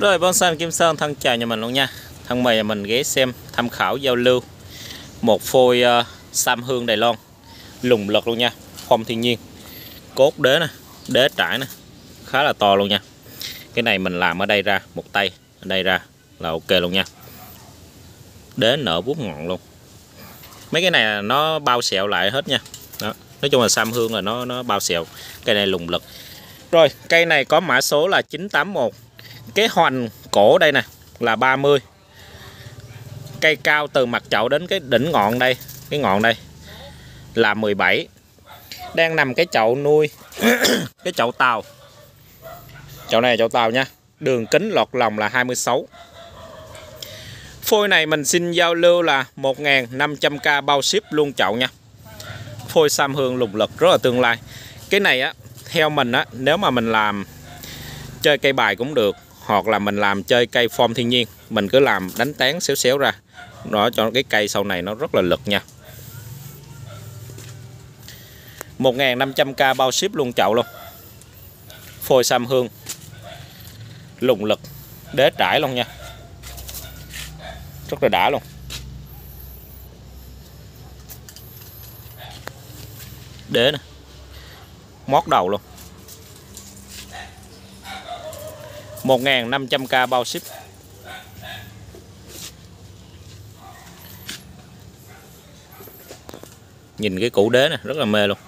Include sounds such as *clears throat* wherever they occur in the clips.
Rồi bonsai Kim Sơn thân chào nhà mình luôn nha. Thân mời nhà mình ghé xem tham khảo giao lưu Một phôi uh, Sam Hương Đài Loan. Lùng lật luôn nha Phong thiên nhiên. Cốt đế nè Đế trải nè Khá là to luôn nha. Cái này mình làm ở đây ra Một tay Ở đây ra là ok luôn nha. Đế nở vuốt ngọn luôn. Mấy cái này nó bao sẹo lại hết nha. Đó. Nói chung là Sam Hương là nó nó bao sẹo. Cây này lùng lật. Rồi cây này có mã số là 981 cái hoành cổ đây nè, là 30 cây cao từ mặt chậu đến cái đỉnh ngọn đây, cái ngọn đây là 17 đang nằm cái chậu nuôi, *coughs* cái chậu tàu. Chậu này là chậu tàu nha. Đường kính lọt lòng là 26 phôi này mình xin giao lưu là 1.500k bao ship luôn chậu nha. Phôi Sam Hương lục lực rất là tương lai. Cái này á, theo mình á, nếu mà mình làm chơi cây bài cũng được hoặc là mình làm chơi cây form thiên nhiên, mình cứ làm đánh tán xéo xéo ra. Đó, cho cái cây sau này nó rất là lực nha. 1.500k bao ship luôn chậu luôn. Phôi sam hương. Lùng lực. Đế trải luôn nha. Rất là đã luôn. Đế nè mót đầu luôn. 1.500k bao ship. Nhìn cái củ đế này rất là mê luôn.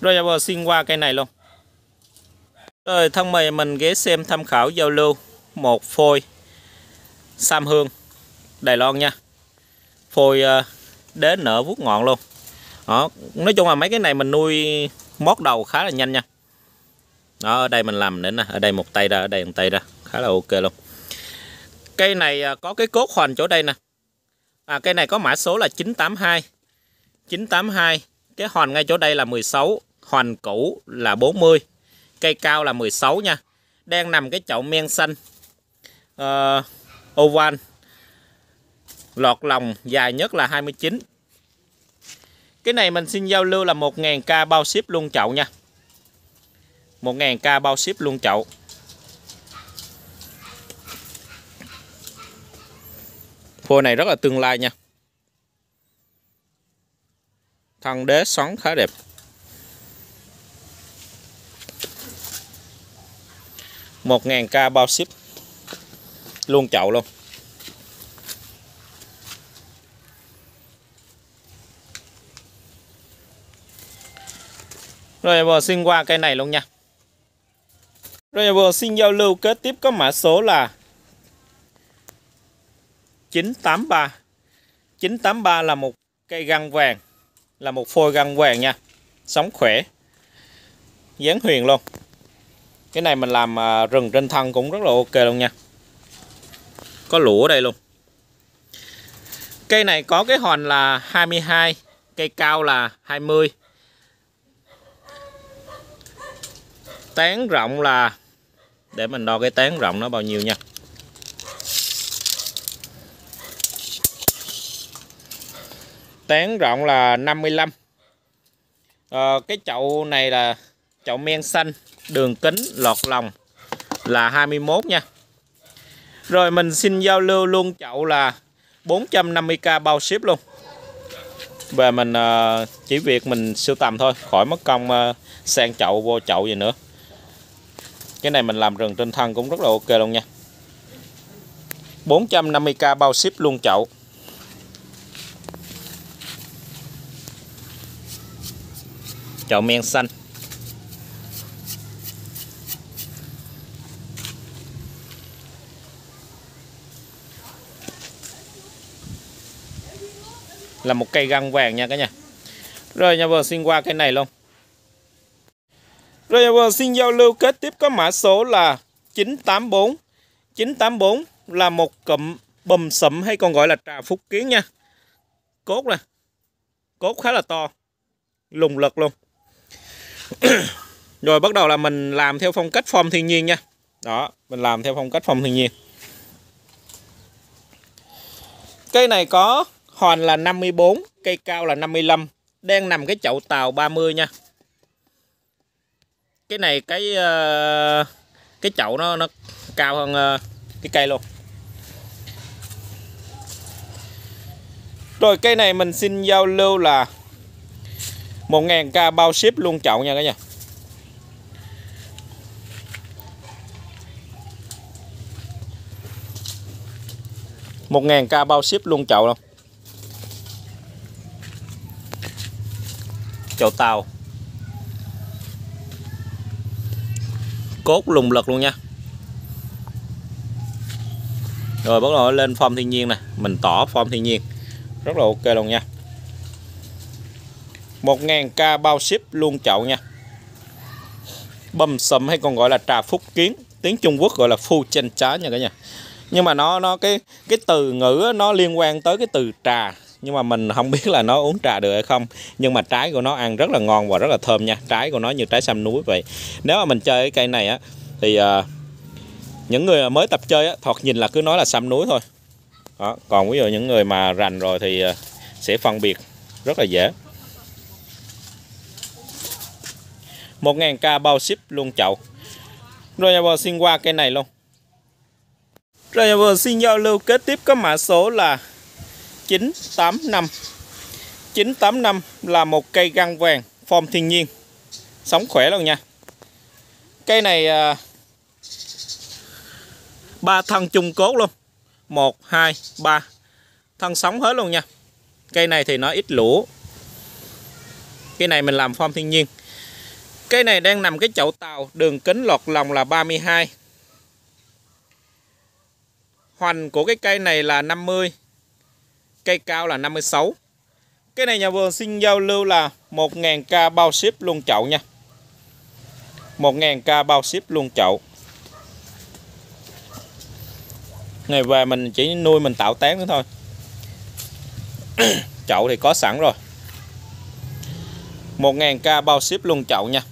Rồi giờ xin qua cây này luôn. Rồi thân mời mình ghé xem tham khảo giao lưu. Một phôi Sam Hương, Đài Loan nha. Phôi ờ, đế nở vuốt ngọn luôn. Đó, nói chung là mấy cái này mình nuôi mót đầu khá là nhanh nha. Đó ở đây mình làm nữa nè ở đây một tay ra ở đây một tay ra khá là ok luôn. Cây này à, có cái cốt hoành chỗ đây nè. À cây này có mã số là 982 982 cái hoành ngay chỗ đây là 16 hoành cũ là 40 cây cao là 16 nha. Đang nằm cái chậu men xanh uh, oval lọt lòng dài nhất là 29 cái này mình xin giao lưu là 1.000k bao ship luôn, chậu nha. 1.000k bao ship luôn, chậu. Phôi này rất là tương lai nha. Thân đế xoắn khá đẹp. Một ngàn k bao ship luôn, chậu luôn. Rồi vừa xin qua cây này luôn nha. Rồi vừa xin giao lưu kết tiếp có mã số là 983. 983 là một cây găng vàng, là một phôi găng vàng nha. Sống khỏe. Dáng huyền luôn. Cái này mình làm à, rừng trên thân cũng rất là ok luôn nha. Có lũa ở đây luôn. Cây này có cái hòn là 22, cây cao là 20 tán rộng là để mình đo cái tán rộng nó bao nhiêu nha. Tán rộng là 55 à, ờ, cái chậu này là chậu men xanh đường kính lọt lòng là 21 nha. Rồi mình xin giao lưu luôn chậu là 450k bao ship luôn. Về mình ờ, chỉ việc mình sưu tầm thôi khỏi mất công ờ, sang chậu vô chậu gì nữa cái này mình làm rừng trên thân cũng rất là ok luôn nha. 450k bao ship luôn, chậu. Chậu men xanh. Là một cây găng vàng nha cả nhà. Rồi nhà vợ xin qua cái này luôn rồi xin giao lưu kết tiếp có mã số là 984. 984 là một cụm bùm sụm hay còn gọi là trà phúc kiến nha. Cốt nè. Cốt khá là to. Lùng lực luôn. *coughs* Rồi bắt đầu là mình làm theo phong cách form thiên nhiên nha. Đó, mình làm theo phong cách form thiên nhiên. Cây này có hoàn là 54, cây cao là 55, đang nằm cái chậu tàu 30 nha cái này cái ờ, cái chậu nó nó cao hơn ờ, cái cây luôn. Rồi cây này mình xin giao lưu là 1.000k bao ship luôn chậu nha cả nhà. Một ngàn k bao ship luôn chậu luôn. Chậu tàu. Cốt lùng lực luôn nha. Rồi, bắt đầu lên form thiên nhiên nè mình tỏ form thiên nhiên. Rất là ok luôn nha. 1000k bao ship luôn chậu nha. Bầm sầm hay còn gọi là trà phúc kiến. Tiếng Trung Quốc gọi là phu chân chá nha cả nhà. Nhưng mà nó nó cái cái từ ngữ nó liên quan tới cái từ trà nhưng mà mình không biết là nó uống trà được hay không. Nhưng mà trái của nó ăn rất là ngon và rất là thơm nha. Trái của nó như trái sâm núi vậy. Nếu mà mình chơi cái cây này á thì uh, những người mới tập chơi á thoạt nhìn là cứ nói là sâm núi thôi. Đó. còn ví dụ những người mà rành rồi thì uh, sẽ phân biệt rất là dễ. 1.000k bao ship luôn chậu. Rồi nhà vợ xin qua cây này luôn. Rồi nhà vợ xin giao lưu kế tiếp có mã số là 985 985 là một cây găng vàng form thiên nhiên. Sống khỏe luôn nha. Cây này à, ba thân chung cốt luôn. 1 2 3 thân sống hết luôn nha. Cây này thì nó ít lũ. Cây này mình làm form thiên nhiên. Cây này đang nằm cái chậu tàu đường kính lọt lòng là 32 hoành của cái cây này là 50 cây cao là 56 cái này nhà vườn xin giao lưu là 1.000k bao ship luôn chậu nha. 1.000k bao ship luôn chậu. Ngày về mình chỉ nuôi mình tạo tán nữa thôi. *coughs* Chậu thì có sẵn rồi. 1.000k bao ship luôn chậu nha.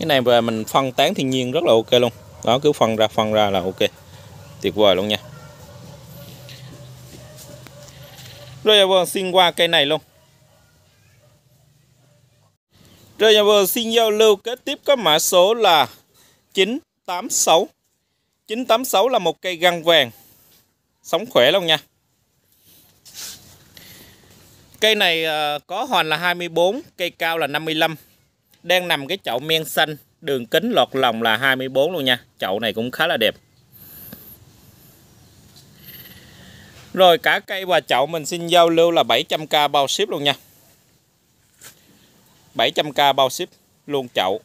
Cái này về mình phân tán thiên nhiên rất là ok luôn. Đó, cứ phân ra phân ra là ok. Tuyệt vời luôn nha. Rồi giờ vâng xin qua cây này luôn. Rồi giờ vâng xin giao lưu kế tiếp có mã số là 986 986 là một cây găng vàng. Sống khỏe luôn nha. Cây này à, có hoàn là 24 cây cao là 55 đang nằm cái chậu men xanh, đường kính lọt lòng là 24 luôn nha. Chậu này cũng khá là đẹp. Rồi, cả cây và chậu mình xin giao lưu là 700k bao ship luôn nha. 700k bao ship luôn chậu.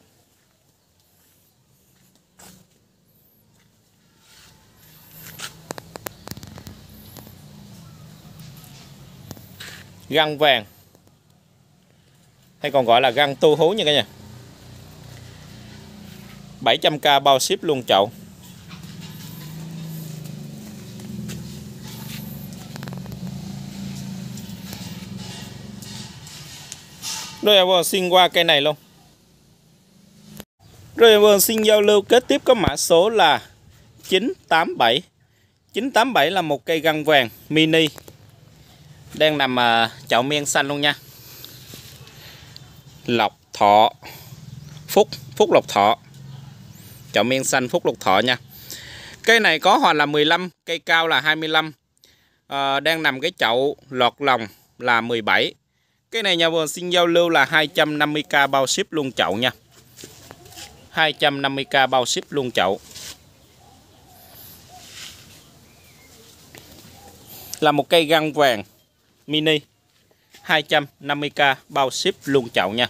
Găng vàng hay còn gọi là găng tu hú nha cả nhà. 700k bao ship luôn, chậu. Rồi em xin qua cây này luôn. Rồi em xin giao lưu kế tiếp có mã số là 987 987 là một cây găng vàng mini. Đang nằm à, chậu men xanh luôn nha. Lộc Thọ. Phúc Phúc Lộc Thọ. Chậu men xanh Phúc Lộc Thọ nha. Cây này có hoàn là 15 cây cao là 25 à, ờ, đang nằm cái chậu lọt lòng là 17 cái này nhà vườn xin giao lưu là 250k bao ship luôn chậu nha. 250k bao ship luôn chậu. Là một cây găng vàng mini. 250k bao ship luôn chậu nha.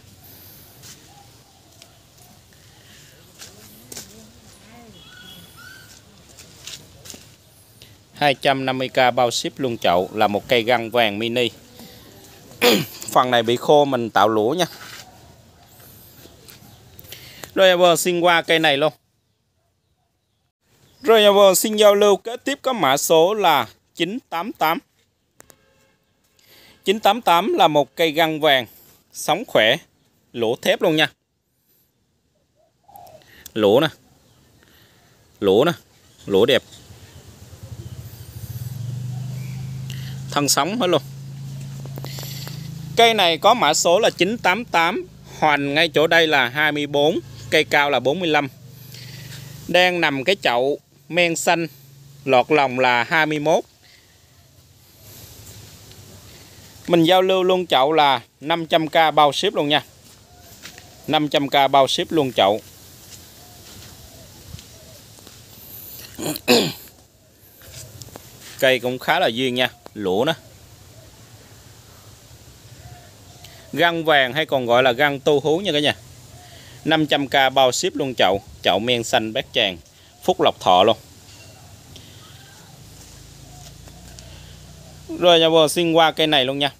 250k bao ship luôn chậu là một cây găng vàng mini. *clears throat* Phần này bị khô mình tạo lũa nha. Rồi vừa xin qua cây này luôn. Rồi vừa xin giao lưu kế tiếp có mã số là 988 988 là một cây găng vàng sóng khỏe, lỗ thép luôn nha. Lỗ nè lỗ nè, lỗ đẹp. Thân sóng hết luôn. Cây này có mã số là 988 hoành ngay chỗ đây là 24 cây cao là 45 đang nằm cái chậu men xanh, lọt lòng là 21 mình giao lưu luôn chậu là 500k bao ship luôn nha. 500k bao ship luôn chậu. *coughs* Cây cũng khá là duyên nha, lũa nó găng vàng hay còn gọi là găng tu hú nha cả nhà. 500k bao ship luôn chậu chậu men xanh bát tràng, phúc lộc thọ luôn. Rồi nhà vợ xin qua cây này luôn nha.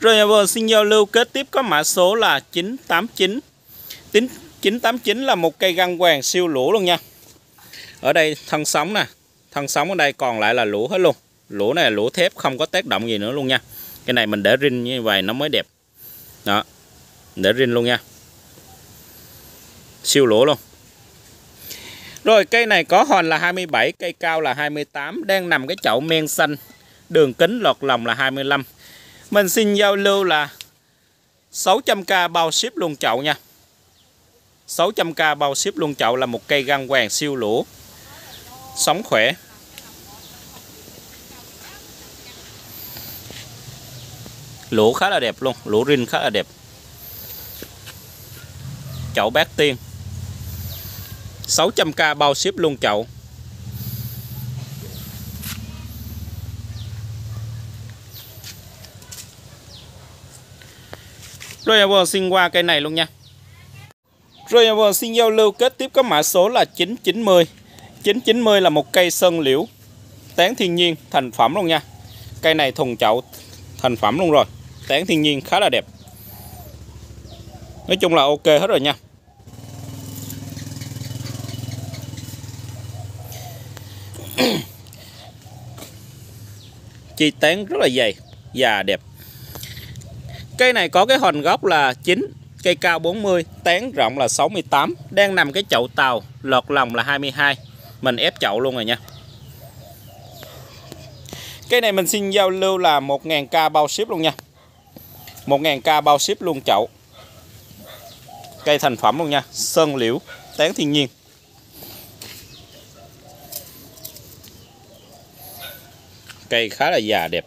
Rồi nhà vợ xin giao lưu kết tiếp có mã số là 989 Tính 989 là một cây găng vàng siêu lũ luôn nha. Ở đây thân sóng nè, thân sóng ở đây còn lại là lũ hết luôn. Lũ này là lũ thép, không có tác động gì nữa luôn nha. Cái này mình để rin như vậy nó mới đẹp. Đó, để rin luôn nha. Siêu lũ luôn. Rồi cây này có hòn là 27 cây cao là 28 đang nằm cái chậu men xanh đường kính lọt lòng là 25 mình xin giao lưu là 600k bao ship luôn chậu nha. 600k bao ship luôn chậu là một cây găng hoàng siêu lũ, sống khỏe. Lũ khá là đẹp luôn lũ rin khá là đẹp. Chậu bát tiên. 600k bao ship luôn chậu. Rồi xin qua cây này luôn nha. Rồi xin giao lưu kết tiếp có mã số là 990 990 là một cây sơn liễu, Tán thiên nhiên, thành phẩm luôn nha. Cây này thùng chậu, thành phẩm luôn rồi, Tán thiên nhiên khá là đẹp. Nói chung là ok hết rồi nha. Chi tán rất là dày và đẹp cây này có cái hòn gốc là 9 cây cao 40 tán rộng là 68 đang nằm cái chậu tàu lọt lòng là 22 mình ép chậu luôn rồi nha. Cây này mình xin giao lưu là 1.000k bao ship luôn nha. 1.000k bao ship luôn chậu. Cây thành phẩm luôn nha, sơn liễu, tán thiên nhiên. Cây khá là già đẹp.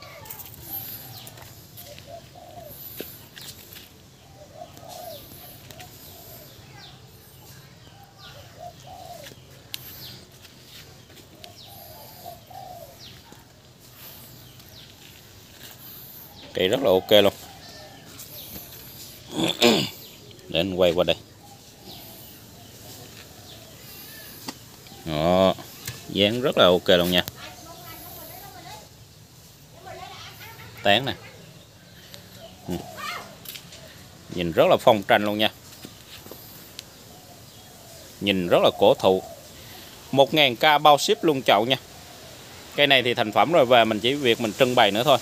Cây rất là ok luôn. *coughs* Để anh quay qua đây. Đó, dáng rất là ok luôn nha. Tán nè. Ừ. nhìn rất là phong tranh luôn nha. Nhìn rất là cổ thụ. 1.000k bao ship luôn chậu nha. Cây này thì thành phẩm rồi về mình chỉ việc mình trưng bày nữa thôi.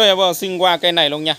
Đây, vâng ờ, xin qua cây này luôn nha.